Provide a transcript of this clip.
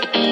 thank you